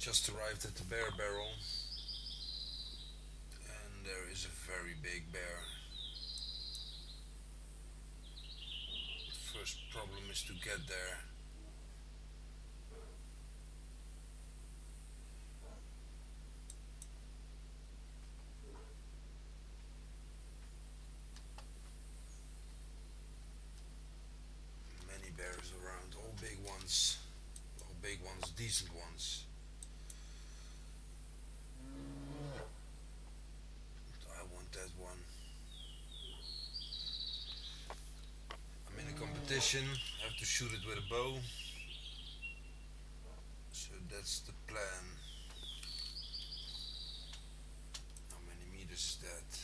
just arrived at the bear barrel. And there is a very big bear. The first problem is to get there. Many bears around, all big ones, all big ones, decent ones. I want that one. I'm competition. I have to shoot it with a bow. So that's the plan. How many meters is that?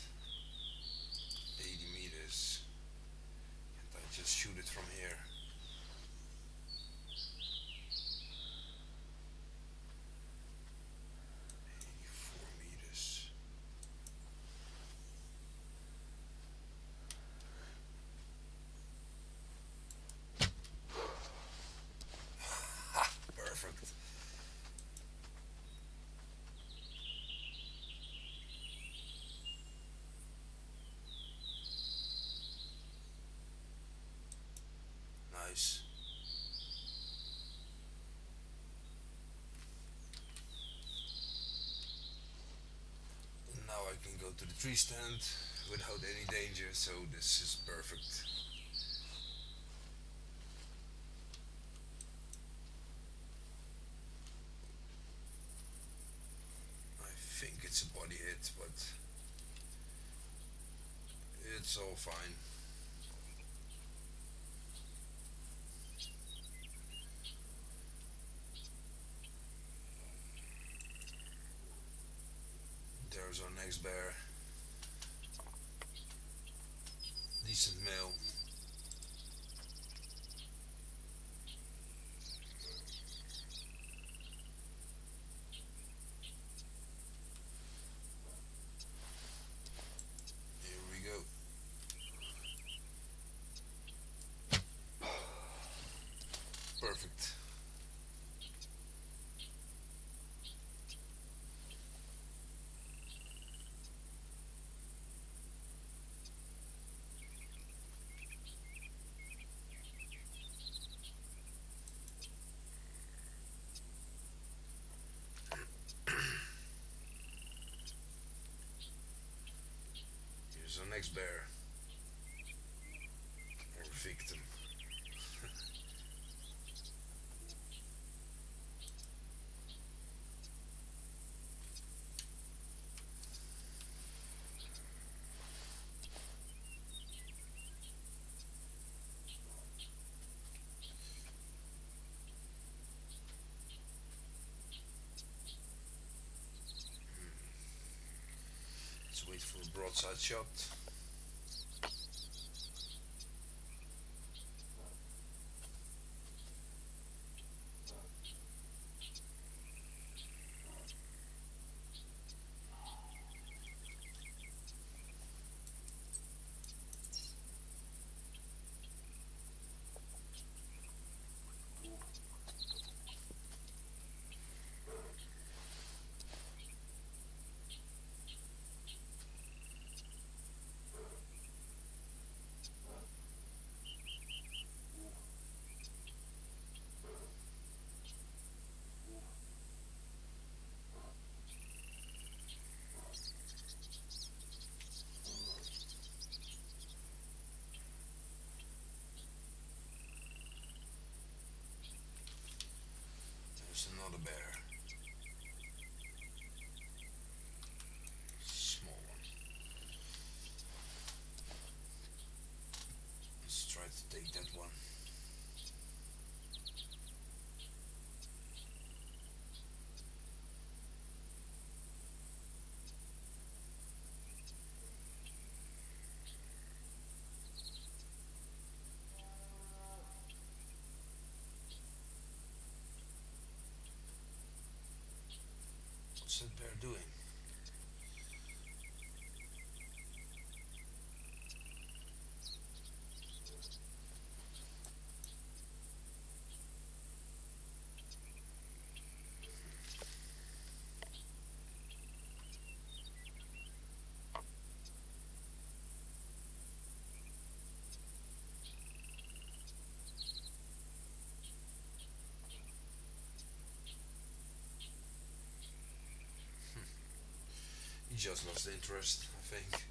80 meters. And I just shoot it from here. Eighty-four meters. Ha! Perfect. Nice. And now I can go to the tree stand without any danger, so this is perfect. I think it's a body hit, but it's all fine. Decent male. Next bear. Or victim. Wait for a broadside shot. There's another bear. Small one. Let's try to take that one. What's that bear doing? He just lost interest, I think.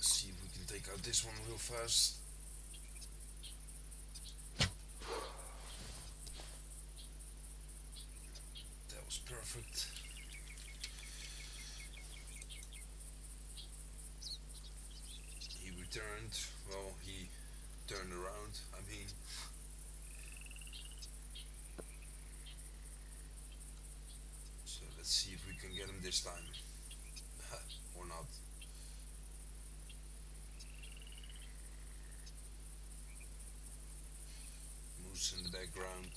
see if we can take out this one real fast. That was perfect. He returned, well, he turned around, I mean. So let's see if we can get him this time. or not. Moose in the background.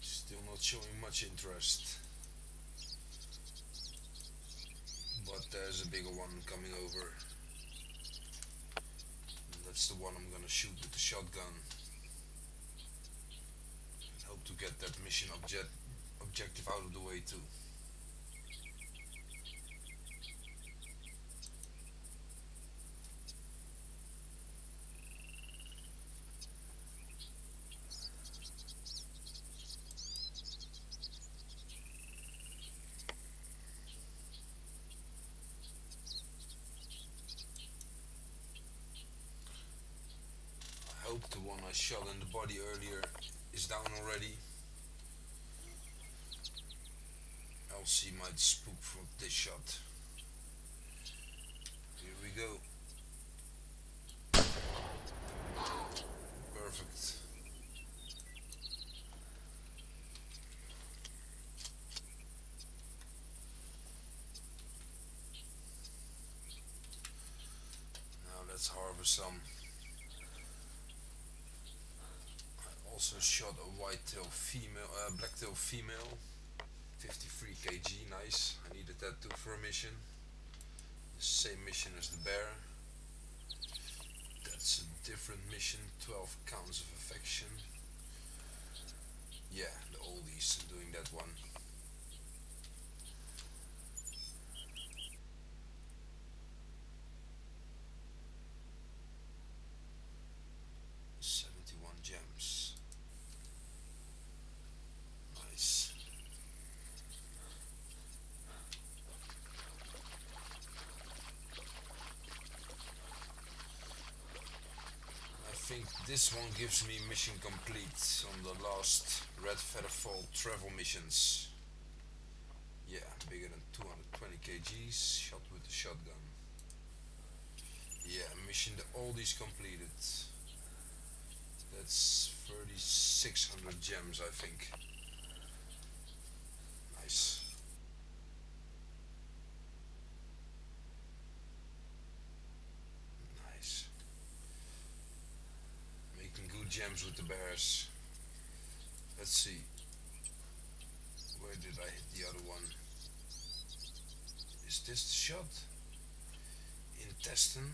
Still not showing much interest. But there's a bigger one coming over. That's the one I'm gonna shoot with the shotgun. And hope to get that mission object objective out of the way too. I hope shot in the body earlier is down already. Else he might spook from this shot. Here we go. Perfect. Now let's harvest some. I also shot a white-tail female, uh, black-tail female. 53 kg, nice. I needed that too for a mission. The same mission as the bear. That's a different mission, 12 counts of affection. Yeah, the oldies doing that one. Seventy-one gems. Nice. I think this one gives me mission complete on the last Red Feather Fall travel missions. Yeah, bigger than 220 kgs, shot with the shotgun. Yeah, mission the oldies completed. That's 3600 gems, I think. Nice. Nice. Making the bears. Let's see. Where did I hit the other one? Is this the shot? Intestine?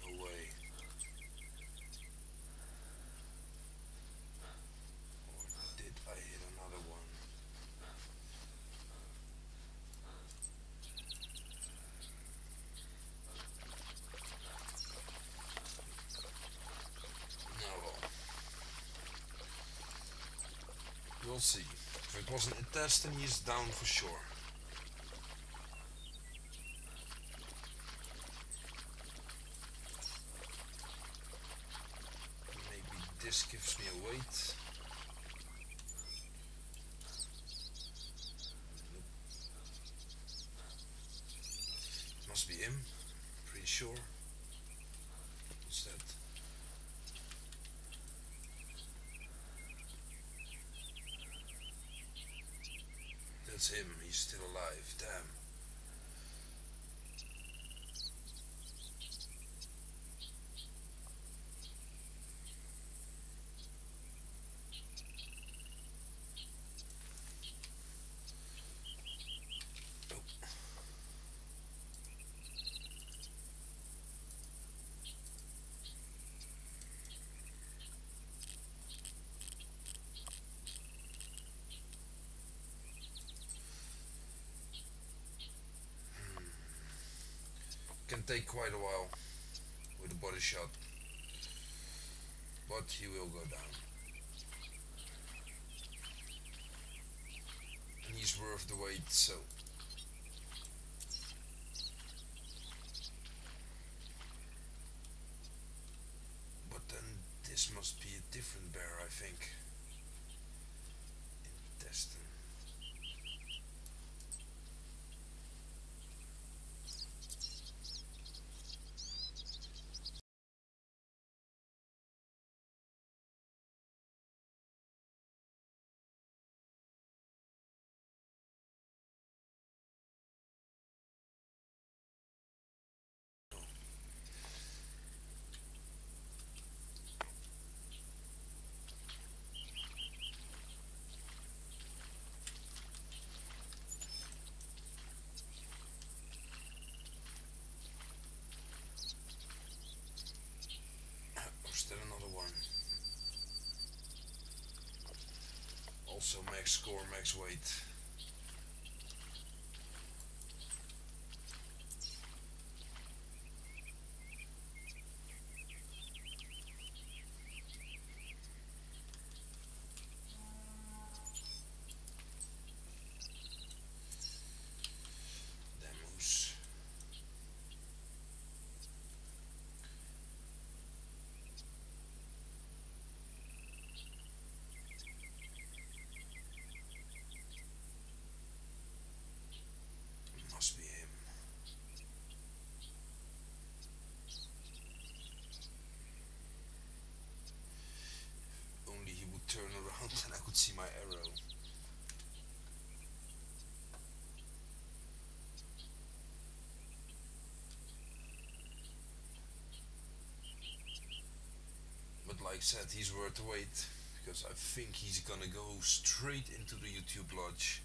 No way. Or did I hit another one? No. We'll see. If it wasn't a test, he's down for sure. Maybe this gives me a weight. Nope. Must be him. Pretty sure. What's that? That's him. He's still alive. Damn. Nope. Can take quite a while with a body shot. But he will go down. And he's worth the wait, so But then this must be a different bear, I think. Intestine. Or is there another one? Also max score, max weight. Demos. Must be him. Only he would turn around and I could see my arrow. But like I said, he's worth the wait because I think he's gonna go straight into the YouTube lodge.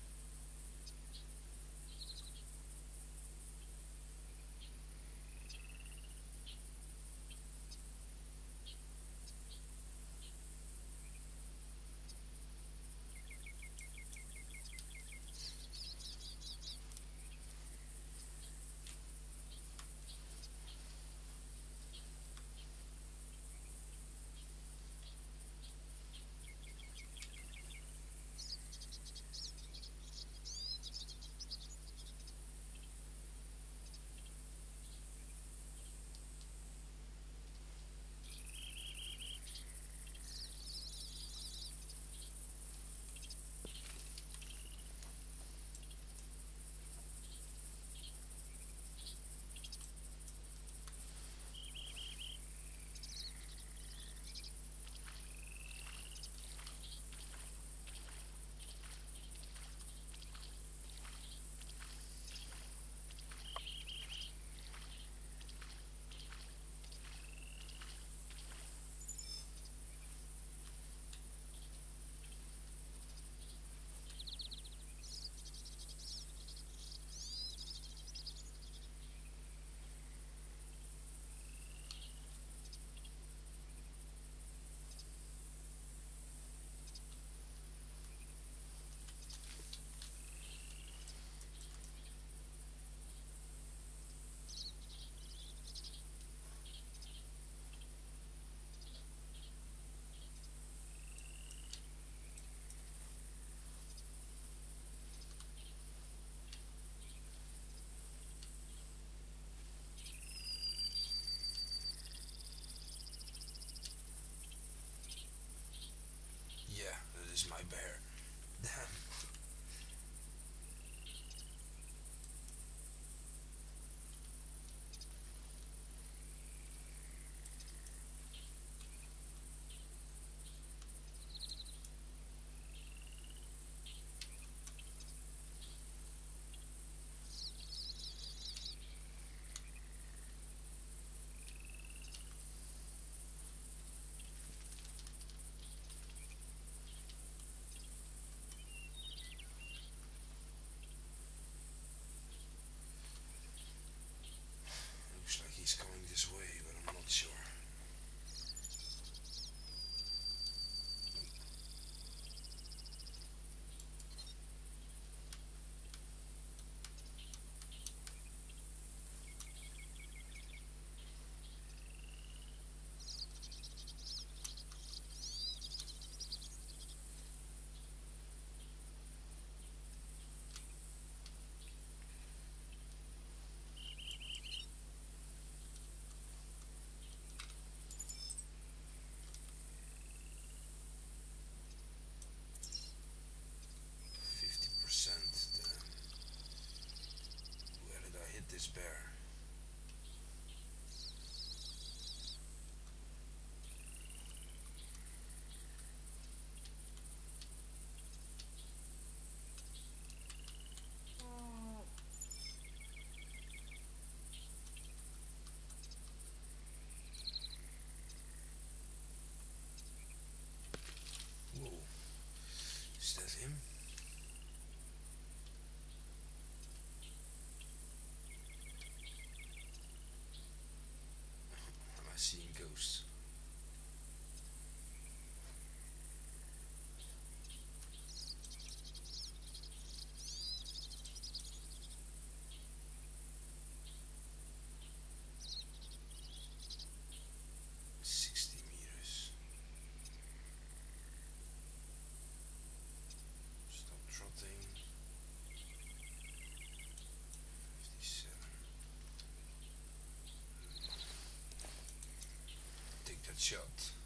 shots.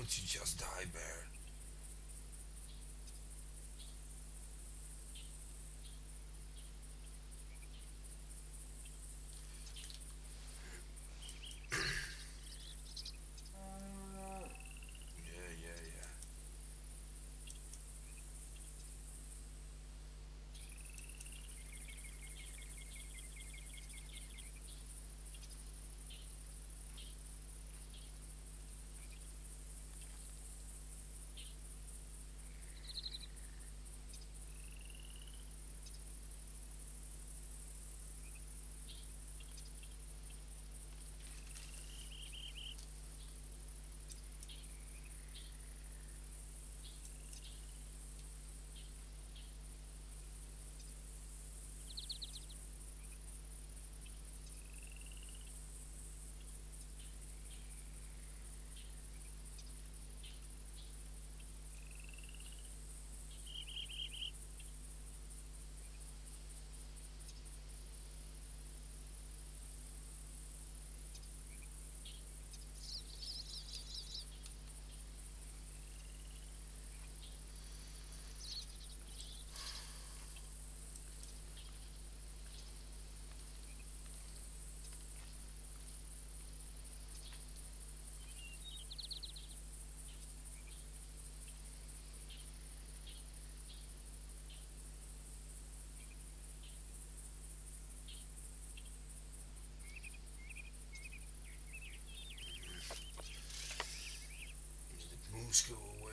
Don't you just die, bear? Let's go away.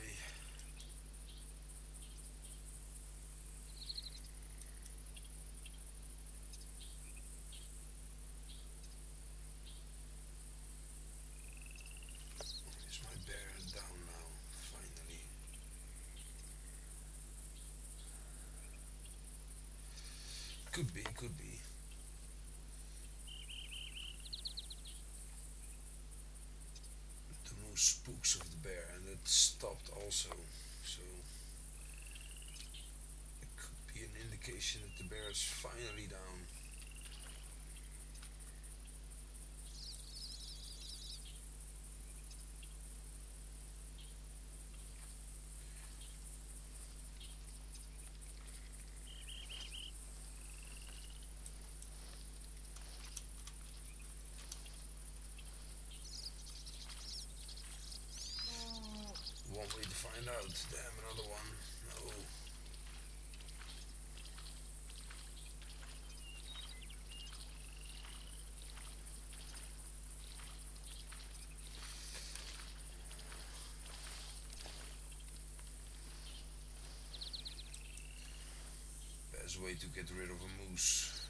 Is my bear down now, finally? Could be, could be. The moose spooks of the bear and it stopped also, so it could be an indication that the bear is finally down. One way to find out. Damn, another one. No. Best way to get rid of a moose.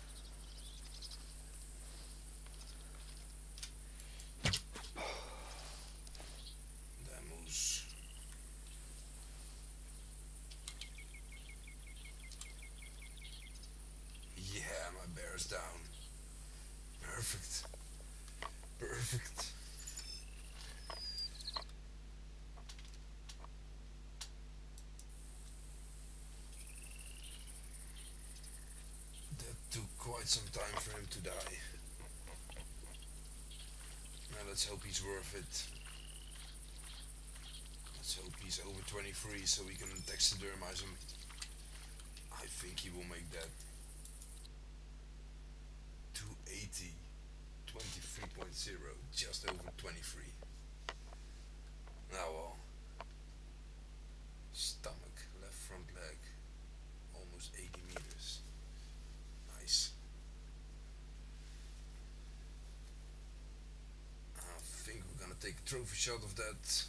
Yeah, my bear's down. Perfect. That took some time for him to die. Now let's hope he's worth it. Let's hope he's over 23 so we can taxidermize him. I think he will make that 280 23.0 just over 23 now well stomach left front leg almost 80 meters nice I think we're gonna take a trophy shot of that.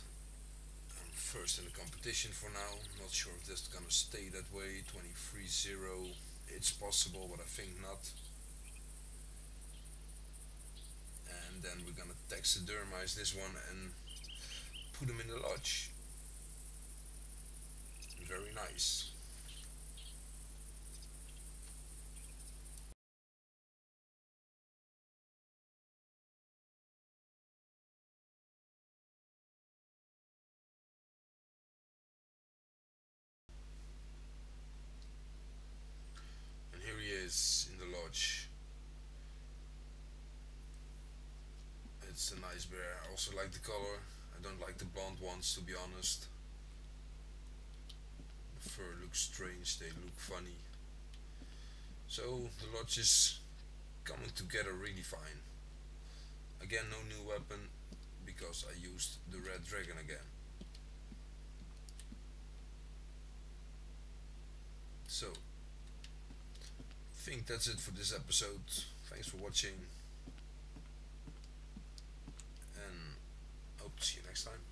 I'm first in the competition for now. Not sure if this is gonna stay that way. 23-0 it's possible but I think not. And then we're gonna taxidermize this one and put him in the lodge. Very nice. And here he is in the lodge. It's a nice bear. I also like the color. I I don't like the blonde ones to be honest. The fur looks strange, they look funny. So the lodge is coming together really fine. Again no new weapon because I used the red dragon again. So I think that's it for this episode. Thanks for watching and hope to see you next time.